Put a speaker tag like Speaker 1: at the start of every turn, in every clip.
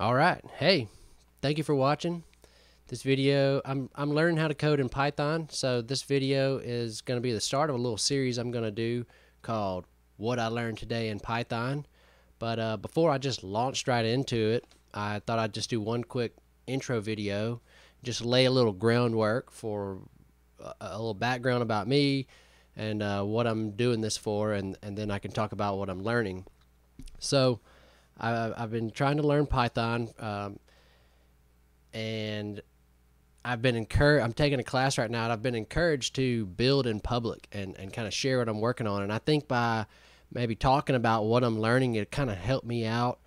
Speaker 1: All right. Hey, thank you for watching this video. I'm, I'm learning how to code in Python. So this video is going to be the start of a little series I'm going to do called What I Learned Today in Python. But uh, before I just launched right into it, I thought I'd just do one quick intro video, just lay a little groundwork for a, a little background about me and uh, what I'm doing this for, and, and then I can talk about what I'm learning. So, I, I've been trying to learn Python, um, and I've been encouraged. I'm taking a class right now, and I've been encouraged to build in public and, and kind of share what I'm working on. And I think by maybe talking about what I'm learning, it kind of helped me out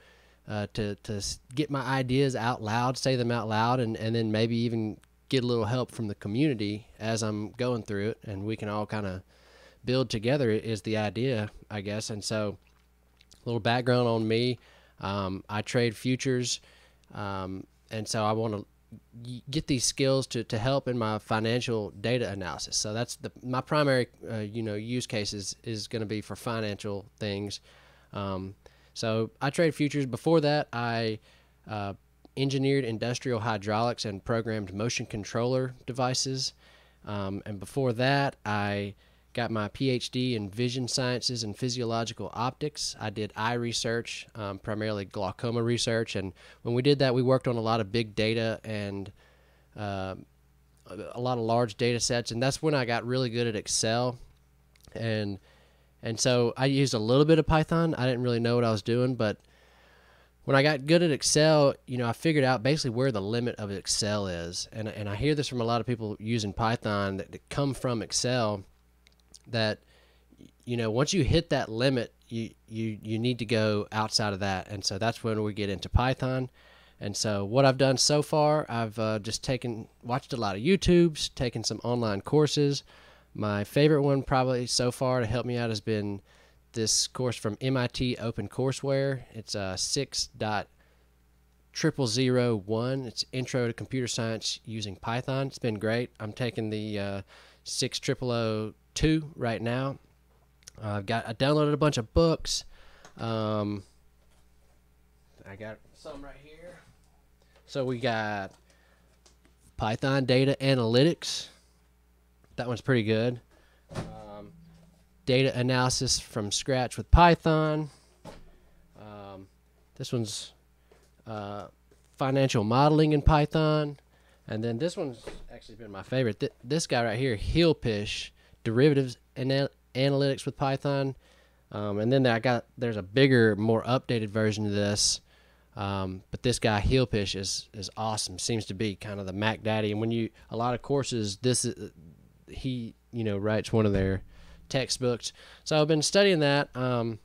Speaker 1: uh, to to get my ideas out loud, say them out loud, and and then maybe even get a little help from the community as I'm going through it, and we can all kind of build together. Is the idea, I guess. And so, a little background on me. Um, I trade futures, um, and so I want to get these skills to, to help in my financial data analysis. So that's the my primary uh, you know use case is, is going to be for financial things. Um, so I trade futures. Before that, I uh, engineered industrial hydraulics and programmed motion controller devices. Um, and before that, I got my PhD in vision sciences and physiological optics. I did eye research, um, primarily glaucoma research, and when we did that, we worked on a lot of big data and uh, a lot of large data sets, and that's when I got really good at Excel, and and so I used a little bit of Python. I didn't really know what I was doing, but when I got good at Excel, you know, I figured out basically where the limit of Excel is, and and I hear this from a lot of people using Python that, that come from Excel that you know once you hit that limit you you you need to go outside of that. And so that's when we get into python. And so what i've done so far i've uh, just taken watched a lot of youtubes taken some online courses. My favorite one probably so far to help me out has been this course from mit open courseware. It's a uh, 6 dot triple zero one. It's intro to computer science using python. It's been great. I'm taking the uh, six triple o two right now. Uh, I've got I downloaded a bunch of books. Um, I got some right here. So we got Python Data Analytics. That one's pretty good. Um, data analysis from scratch with Python. Um, this one's uh, financial modeling in Python. And then this one's actually been my favorite. Th- this guy right here, Hilpisch derivatives and analytics with Python. Um, and then I got there's a bigger, more updated version of this. Um, but this guy Hilpisch is is awesome. Seems to be kind of the Mac Daddy. And when you a lot of courses, this is he you know writes one of their textbooks. So I've been studying that, um,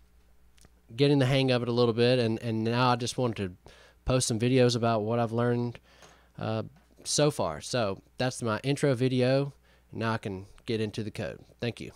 Speaker 1: getting the hang of it a little bit, and and now I just wanted to post some videos about what I've learned uh, so far. So that's my intro video. Now I can get into the code. Thank you.